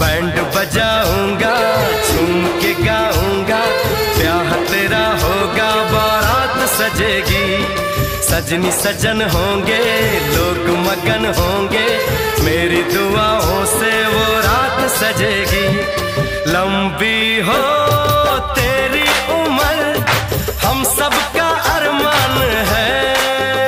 Band बजाऊँगा सुन के गाऊँगा ब्याह तेरा होगा, बारात सजेगी। सजनी सजन होंगे, लोग मगन होंगे, मेरी दुआओं से वो रात सजेगी। लंबी हो तेरी उम्र, हम सबका अरमान।